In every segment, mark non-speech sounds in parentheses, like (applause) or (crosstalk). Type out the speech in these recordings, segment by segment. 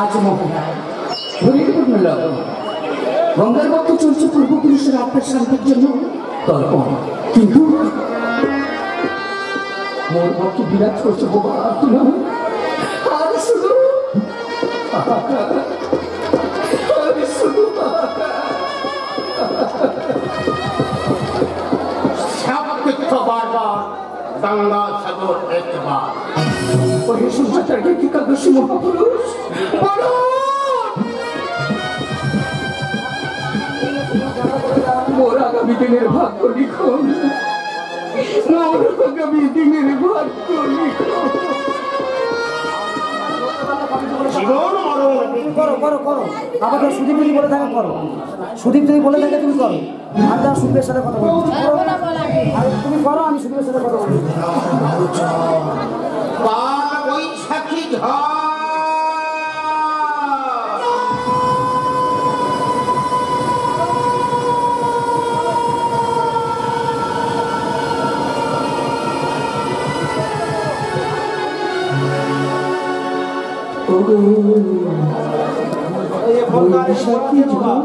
আজ হরিপূর্ণ লগন গঙ্গার পক্ষে চলছে পূর্বপুরুষের আত্মার শান্তির জন্য তর্পণ। কিন্তু মোর পক্ষে বিরাজ করছে আর শুধু গঙ্গা সাগর একবার। ওহে সূর্যাচার্য কি কাদর্শী মহাপুরুষ! মোর আগামী দিনের ভাগ্য লিখন মোর আগামী দিনের ভাগ্য লিখন করো করো করো আমাকে সুদীপ যদি বলে থাকে করো। সুদীপ যদি বলে থাকে তুমি করো আমি তার সুদীপের সাথে কথা বলছি আর তুমি করো আমি সুদীপের সাথে কথা ঝড় বৈশাখী ঝড়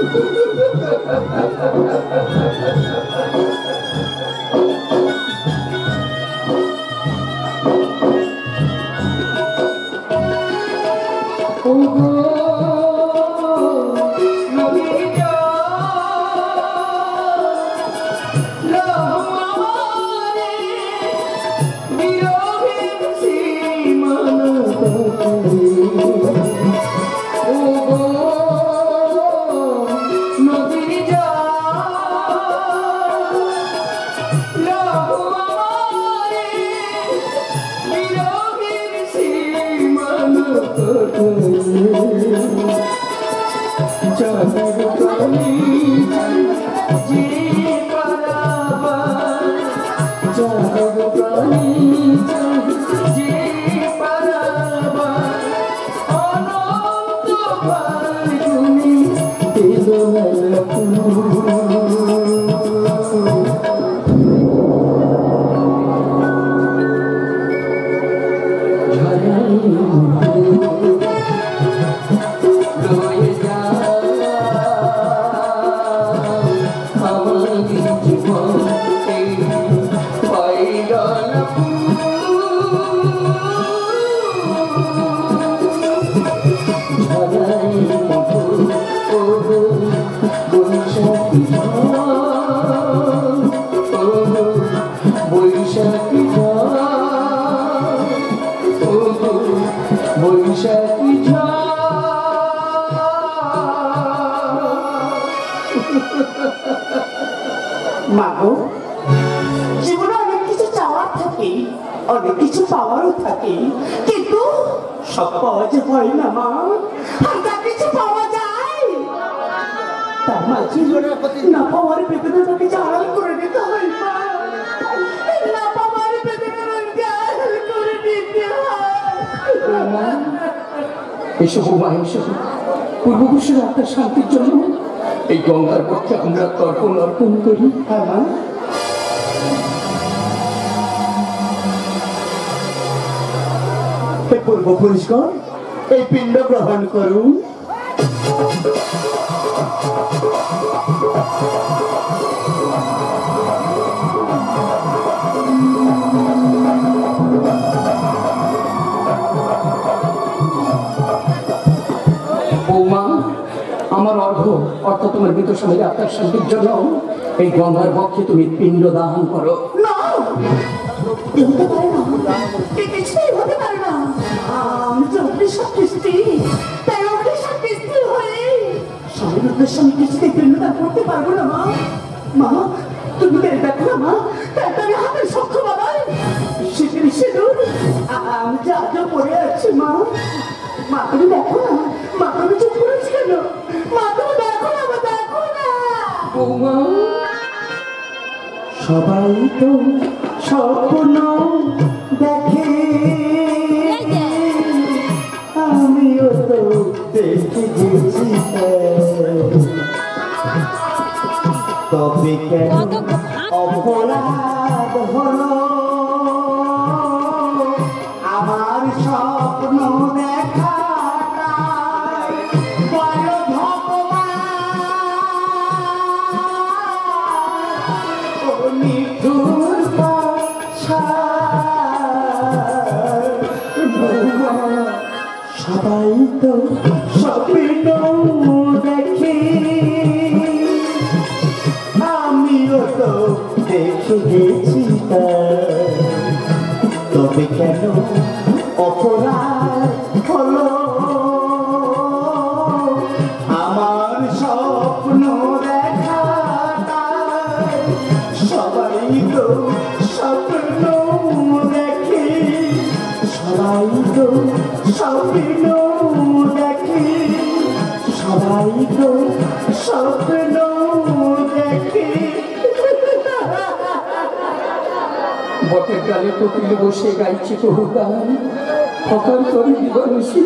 Thank you. এসব মা এসব পূর্বপুরুষের আত্মার শান্তির জন্য এই গঙ্গার পক্ষে আমরা তর্পণ অর্পণ করি। হ্যাঁ মা। পূর্বপুরুষগণ, এই পিণ্ড গ্রহণ করুন। বৌমা অর্থাৎ তোমার মৃত স্বামীর আত্মার শান্তির জন্য। এই গঙ্গার পক্ষে তুমি পিণ্ড দান করো। আমি যে যে পড়ে আছি, মা। তুমি দেখো না, মা, তুমি সবাই তো স্বপ্ন দেখে। আমিও তো দেখে গেছি। তবে কেন অপরাধ? সবাই তো স্বপ্ন দেখে সবাই তো স্বপ্ন দেখে বটের ডালে কোকিল বসে গাইছে বহু গান। অকাল করে দিবানুষী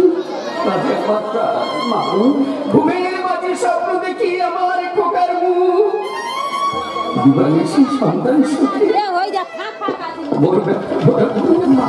তাদের মাত্রা মা ঘুমের মাঝে স্বপ্ন দেখি আমার খোকার মুখ দিবানুষী সন্তান সুখে মা।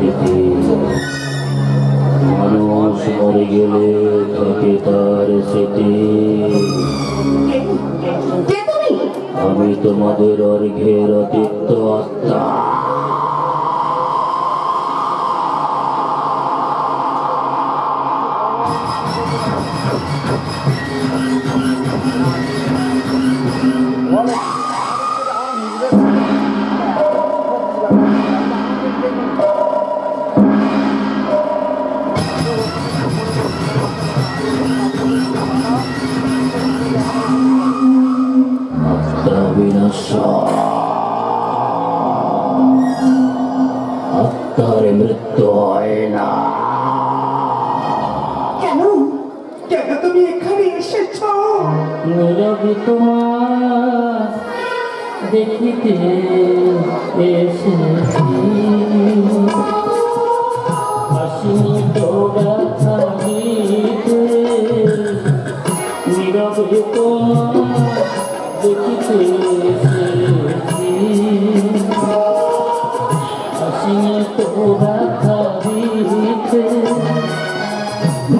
যায় মানুষ মরে গেলে থাকে তার স্মৃতি? আমি তোমাদের অর্ঘের অতিত্ব আত্মা।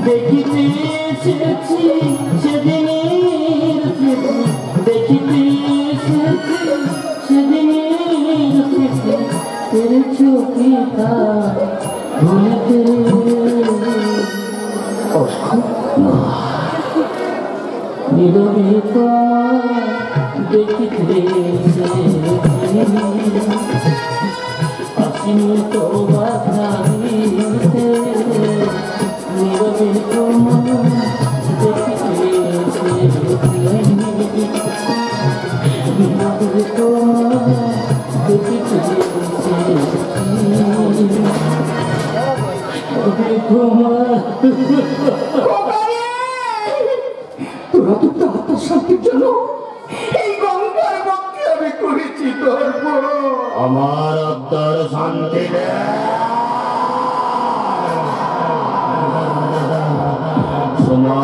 দেখিতে এসেছি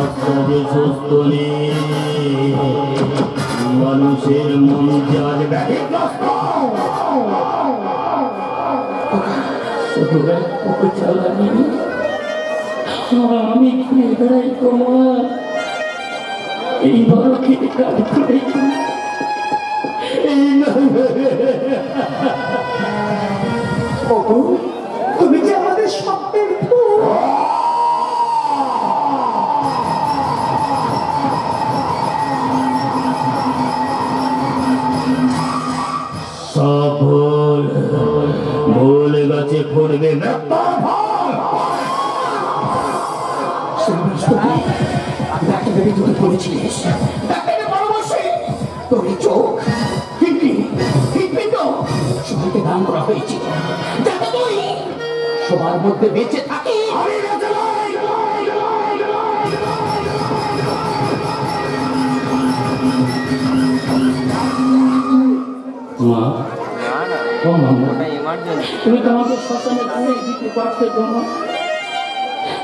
সমাজ কাজে সুস্থ নেই মানুষের মন যে আজ ব্যাধিগ্রস্ত শুধু ওকে চালানি আমি ঘুরে বেড়াই তোমার এই নরকে কাজ করে এই করা হয়েছে যাতে তুই সবার মধ্যে বেঁচে থাকি। মা ও মামা তুমি তো আমাকে শ্মশানে ঘুরে দিতে পারতে তোমা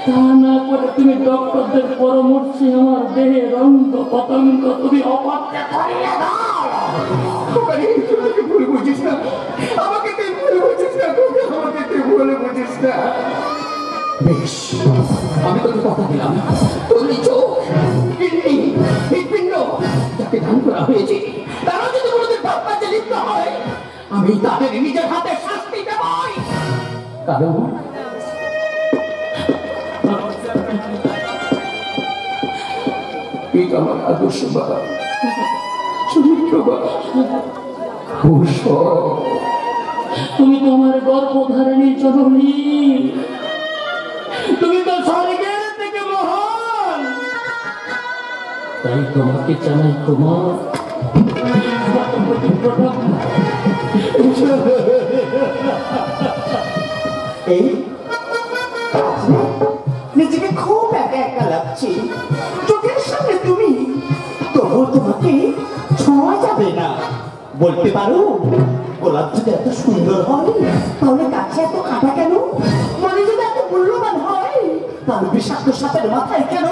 তা না করে তুমি ডক্টরদের পরামর্শে আমার দেহের অঙ্গ পতঙ্গ তুমি আমি তোকে কথা দিলাম। তোর চোখ যাকে দান করা হয়েছে তারা যদি লিপ্ত হয় আমি তাদের নিজের হাতে শাস্তি দেবই। কারণ তুমি তোমার গর্ভধারণী জননী। তুমি তো স্বর্গের থেকে মহান। তাই তোমাকে জানাই তোমার নিজেকে খুব একা একা লাগছে। চোখের সামনে তুমি তবু তোমাকে ছোঁয়া যাবে না। বলতে পারো, গোলাপ যদি এত সুন্দর হয়, তাহলে কাছে এত কাটা কেন? মনে যদি এত মূল্যবান হয়, তাহলে বিষাক্ত সাপের মাথায় কেন?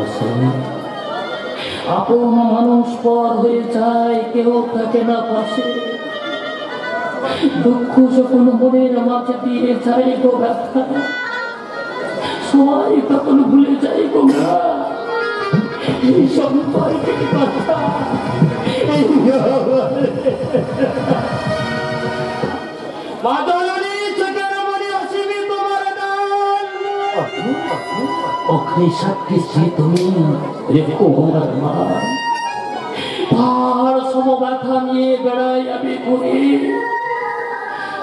আসে আপন মানুষ পর হয়ে যায় কেউ থাকে না পাশে। দুঃখ যখন মনের মাঝে দিয়ে যায় গো সবাই তখন ভুলে যায় গো শ্রী তুমি। রেখো আমার মা। পাহাড় সম নিয়ে বেড়াই আমি ঘুরি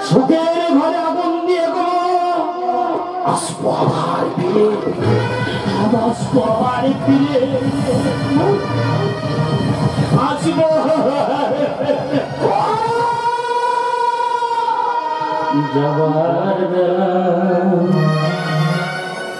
সুখের ঘরে আগুন দিয়ে আসব আবার আসব আবার আসব। যাবার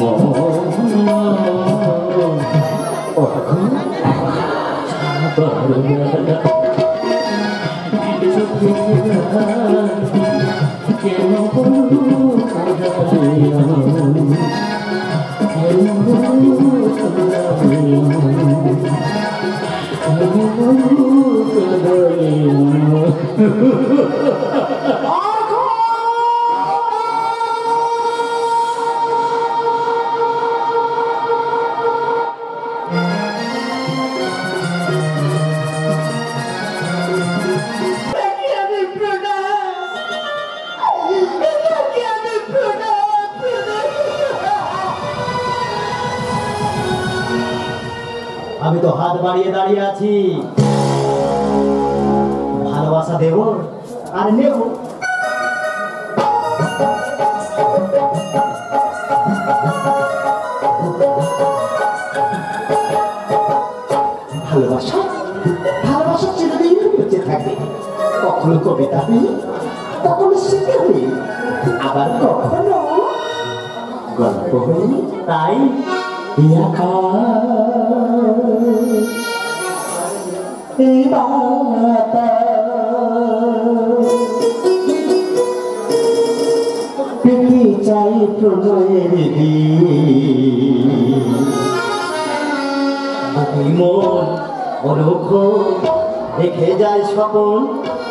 কেন কবিতা হয়ে কখনো শিখে আবার কখনো গল্প হয়ে তাই এই চাই মন দেখে যায় স্বপন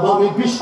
দিলাম আমি বিসর্জন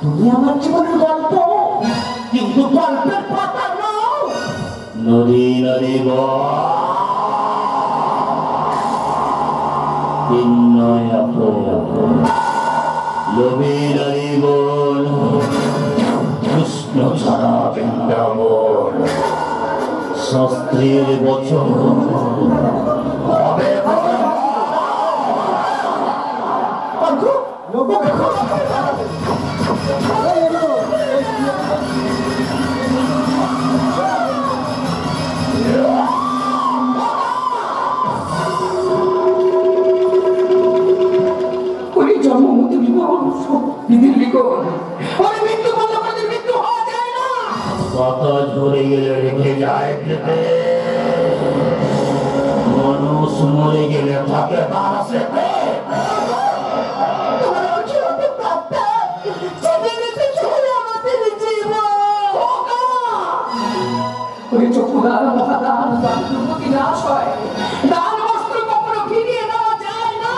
তুমি আমার জীবনের গল্প কিন্তু গল্পের পাতা নাও। নদী নদী বিনয় বচন। ঝরে গেলে রেখে যায়। খেতে মানুষ মরে গেলে থাকে তার সেতে ওই চক্ষুদার মহাদান দান দুর্গতি নাশ হয়। দান বস্ত্র কখনো ফিরিয়ে নেওয়া যায় না।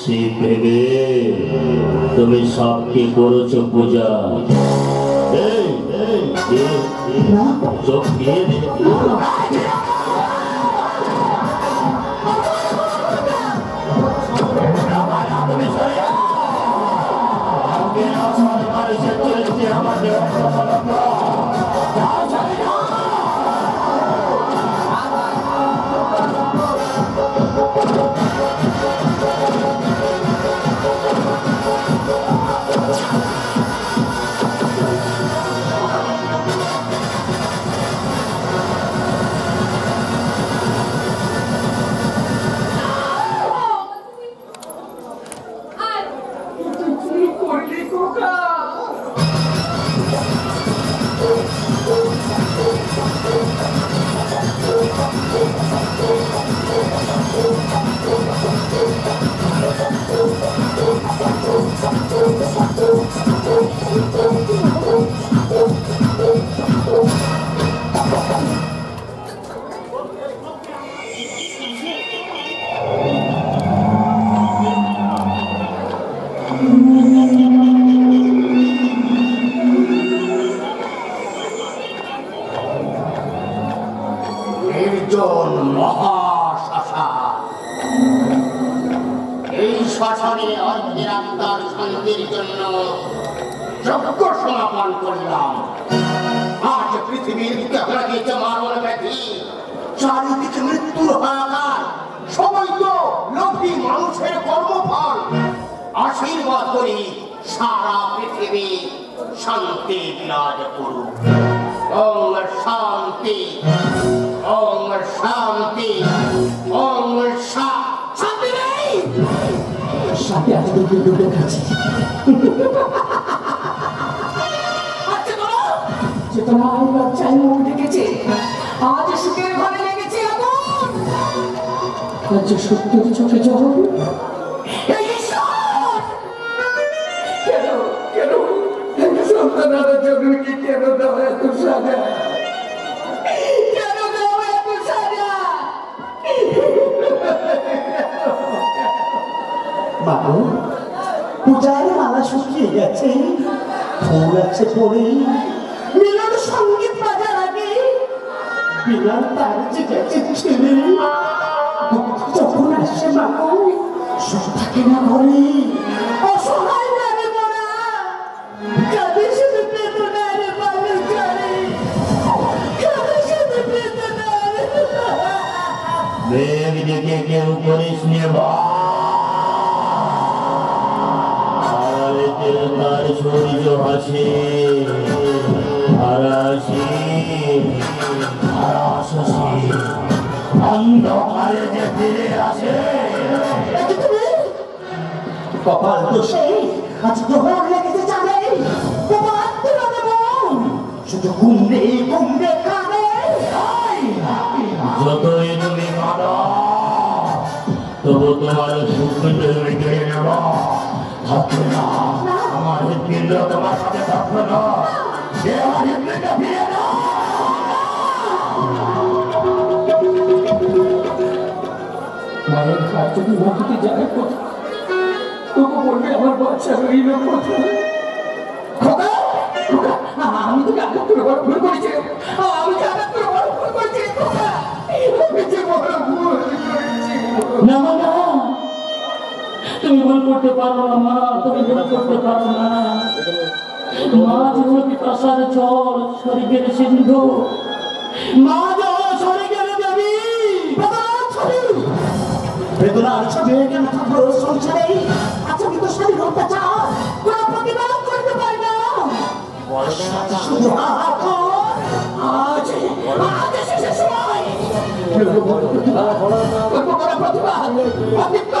সে ভেবে তুমি সবকে করেছ পূজা? এই, এ, এ, চোখ দিয়ে দে। কি আচ্ছা বলো। চেতনা লজ্জায় মুখ ডেকেছে আজ সুখের ঘরে লেগেছে আগুন। আজ সত্যের চোখে কেন সন্তানারা কেন দাও এত সাজা? কেন দাও এত সাজা? বাবু পূজার মালা শুকিয়ে গেছে ফুল আছে পরে মিলন সংগীত বাজার আগে বিড়াল তার যে গেছে ছেলে যখন আসে বাবু সব থাকে না ঘরে সূর্য হাসে হারাসি হারাসি অন্ধকারে যে ফিরে আসে কপাল দোষে আজ গ্রহণ লেগেছে জানে তোমার তুলনা মন শুধু যতই তুমি তবু তোমার সুখ তুমি না আমার হৃদপিণ্ড তোমার সাথে থাকবে না এ আমার হৃদপিণ্ড ফিরে নাও। মায়ের ঘাট যদি মাটিতে যায় কোথায় তবু বলবে আমার বাচ্চা রইল কোথায় খোকা খোকা আমি তোকে আঘাত করে বড় ভুল করেছি আমি যে আঘাত করে বড় ভুল করেছি খোকা আমি যে বড় ভুল করেছি না না না তুমি ভুল করতে পারো না মা তুমি ভুল করতে পারো না। মা যেমন পিপাসার জল শরীরের সিন্ধু। মা গেলে দেবী বেদনার ছবি বেদনার ছবি কেন থাকব সংসারে আচ্ছা কিন্তু শারীর অত্যাচার কোনো প্রতিবাদ করতে পারি না। শুধু আজ আজ শেষের সময়। তাই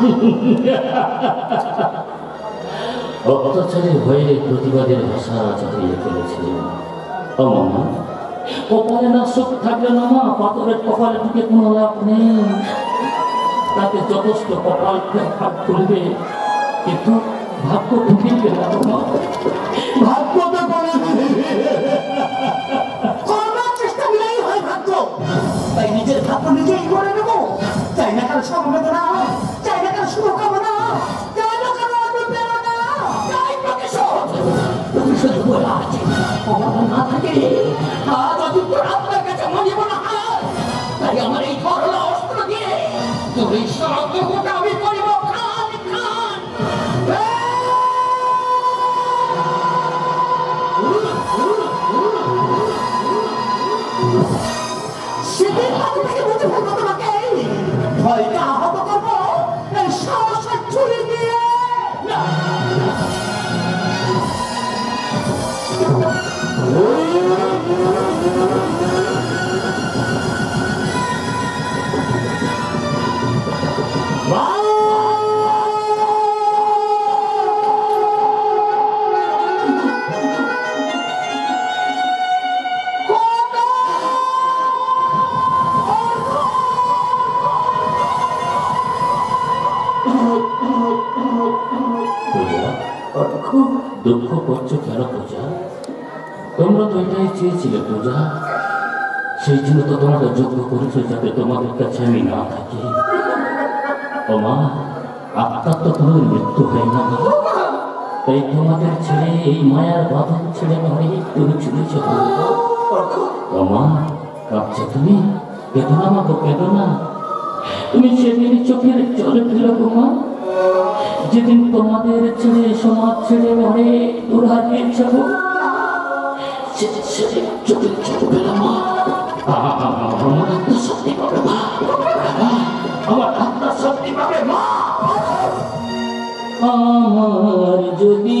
(laughs) অত্যাচারের ভয়ে প্রতিবাদের ভাষা চাপিয়ে ফেলেছিলেন ও কপালে না? সুখ থাকলে না মা পাথরের কপালে ঢুকে কোনো লাভ নেই। তাতে যথেষ্ট কপাল ভাগ করবে কিন্তু ভাগ্য না। মা ভাগ্য তো চেষ্টা হয় ভাগ্য। তাই নিজের ভাগ্য নিজেই করে নেব। তাই না কারও সমবেদনা ここの畑に সেই জন্য তো তোমরা যোগ্য করেছ যাতে তোমাদের কাছে আমি না থাকি। ও মা আত্মার তো কোনো মৃত্যু হয় না। তাই তোমাদের ছেড়ে এই মায়ার বাঁধন ছেড়ে অনেক দূরে চলেছে ও মা কাঁদছো তুমি? কেঁদো না মা তুমি সেদিন চোখের জলে ফেলো মা। যেদিন তোমাদের ছেড়ে, সমাজ ছেড়ে অনেক দূর হারিয়েছ সেদিন চোখের চোখ পেলাম মা। আমার আত্মা শক্তি পাবে মা যদি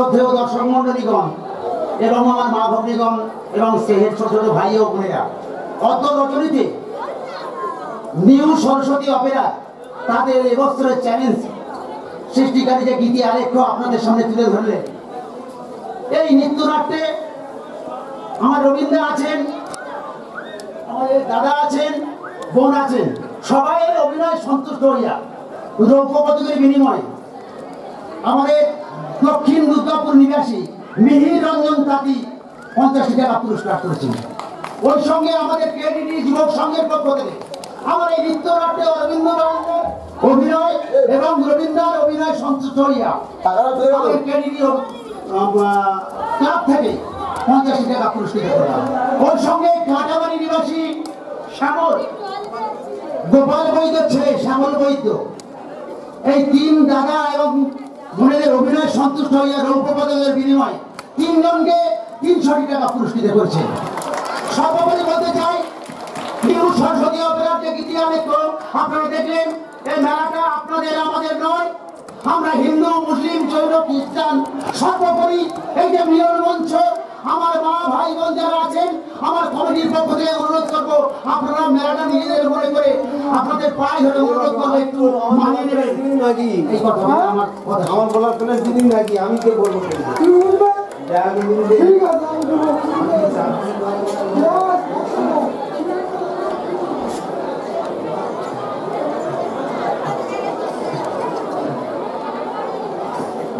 শ্রদ্ধেয় দর্শক মন্ডলীগণ এবং আমার মা ভগ্নীগণ এবং স্নেহের ছোট ছোট ভাই ও বোনেরা। অত রচনীতে নিউ সরস্বতী অপেরা তাদের এবছরের চ্যালেঞ্জ সৃষ্টিকারী যে গীতি আরেকটু আপনাদের সামনে তুলে ধরলেন। এই নৃত্যনাট্যে আমার রবীন্দ্র আছেন, আমাদের দাদা আছেন, বোন আছেন। সবাই অভিনয় সন্তুষ্ট হইয়া, রৌপ্য পদকের বিনিময়ে আমাদের দক্ষিণ দুর্গাপুর নিবাসী মিহির রঞ্জন তাঁতি পঞ্চাশটি টাকা পুরস্কার করেছেন। ওই সঙ্গে আমাদের কেডিডি যুবক সংঘের পক্ষ থেকে আমার এই নৃত্যনাট্যে অরবিন্দ রঞ্জনের অভিনয় এবং রবীন্দ্রার অভিনয় সন্তুষ্ট হইয়া আমাদের কেডিডি ক্লাব থেকে পঞ্চাশটি টাকা পুরস্কৃত করলাম। ওর সঙ্গে কাঁটাবাড়ি নিবাসী শ্যামল গোপাল বৈদ্য ছেলে শ্যামল বৈদ্য। এই তিন দাদা এবং বোনেদের অভিনয় সন্তুষ্ট হইয়া রৌপ্য পদকের বিনিময়ে তিনজনকে তিনশোটি টাকা পুরস্কৃত করেছে। সর্বোপরি বলতে চাই, নিউ সরস্বতী অপেরার যে গীতি আপনারা দেখলেন, এই মেলাটা আপনাদের, আমাদের নয়। আমরা হিন্দু, মুসলিম, জৈন, খ্রিস্টান, সর্বোপরি এই যে মিলন মঞ্চ আমার মা ভাই বোন যারা আছেন আমার কমিটির পক্ষ থেকে অনুরোধ করব আপনারা মেলাটা নিজেদের মনে করে আপনাদের পায়ে ধরে অনুরোধ করব একটু মানিয়ে নেবেন। নাকি? এই কথা আমার কথা। আমার বলার কোনো দিদি নাকি? আমি কে বলব।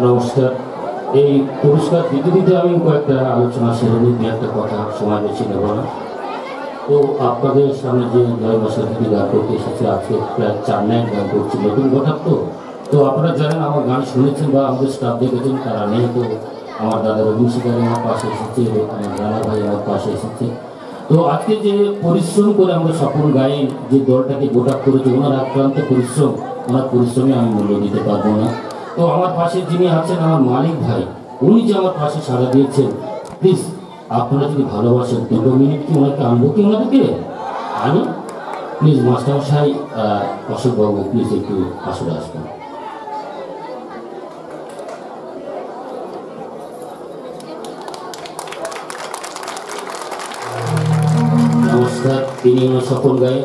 নমস্কার। এই পুরস্কার দিতে দিতে আমি কয়েকটা আলোচনা সেরে নিই একটা কথা সময় বেশি নেব না। তো আপনাদের সামনে যে নয় বছর থেকে গান করতে এসেছে, আজকে প্রায় চার নাইট গান করছি, নতুন ঘটাক তো। তো আপনারা জানেন, আমার গান শুনেছেন বা আমাদের স্টাফ দেখেছেন, তারা নেই তো। আমার দাদা রবীন শিকার আমার পাশে এসেছে, আমার রানা ভাই আমার পাশে এসেছে। তো আজকে যে পরিশ্রম করে আমরা সফল গায়েন যে দলটাকে গোটা করেছে, ওনার আক্রান্ত পরিশ্রম, ওনার পরিশ্রমে আমি মূল্য দিতে পারব না। তো আমার পাশে যিনি আছেন আমার মালিক ভাই, উনি যে আমার পাশে সাড়া দিয়েছেন প্লিজ আপনারা যদি ভালোবাসেন দুটো মিনিট কি ওনাকে আনব কি ওনাদেরকে? আনি প্লিজ মাস্টারমশাই অশোকবাবু প্লিজ একটু আসলে আসবেন। নমস্কার, তিনি সকল গায়ে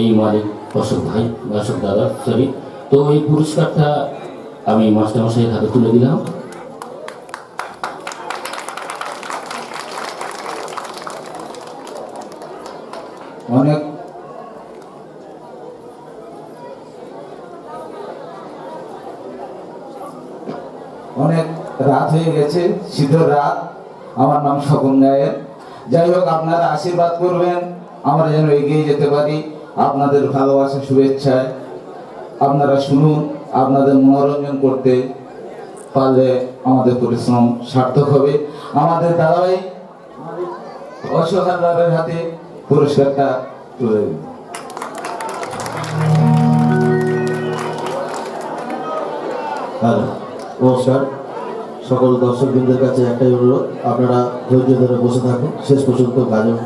এই মালিক অশোক ভাই, অশোক দাদা সরি তো এই পুরস্কারটা আমি মাস্টারমশাইয়ের হাতে তুলে দিলাম। অনেক অনেক রাত হয়ে গেছে, শীতের রাত। আমার নাম স্বপন গায়ের যাই হোক, আপনারা আশীর্বাদ করবেন। আমরা যেন এগিয়ে যেতে পারি। আপনাদের ভালোবাসা, শুভেচ্ছায় আপনারা শুনুন, আপনাদের মনোরঞ্জন করতে পারলে আমাদের পরিশ্রম সার্থক হবে। আমাদের দাদাভাই অশোক হাতে পুরস্কারটা তুলে হ্যালো, নমস্কার। সকল দর্শকবৃন্দের কাছে একটাই অনুরোধ, আপনারা ধৈর্য ধরে বসে থাকুন। শেষ পর্যন্ত গাজন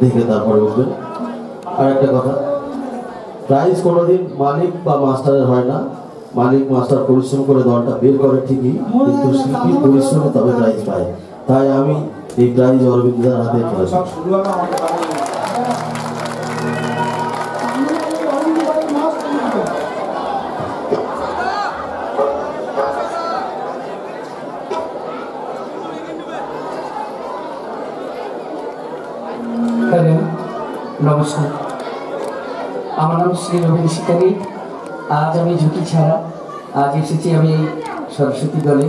দেখে তারপরে উঠবেন আর একটা কথা প্রাইজ কোনোদিন মালিক বা মাস্টারের হয় না। মালিক, মাস্টার পরিশ্রম করে দলটা বের করে ঠিকই, কিন্তু শিল্পী পরিশ্রমে তবে প্রাইজ পায়। তাই আমি এই প্রাইজ অরবিন্দার হাতে করেছি নমস্কার আমার নাম শ্রী রবীন্দ্র শিকারী আজ আমি ঝুঁকি ছাড়া, আজ এসেছি আমি সরস্বতী দলে।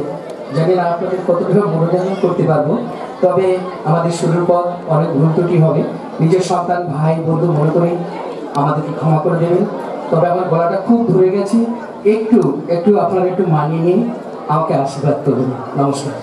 জানি না আপনাদের কতটুকু মনোরঞ্জন করতে পারব, তবে আমাদের শুরুর পথ অনেক ত্রুটি হবে। নিজের সন্তান, ভাই, বন্ধু মনে করে আমাদেরকে ক্ষমা করে দেবেন। তবে আমার গলাটা খুব ধরে গেছে। একটু একটু আপনারা একটু মানিয়ে নিন। আমাকে আশীর্বাদ করবেন নমস্কার।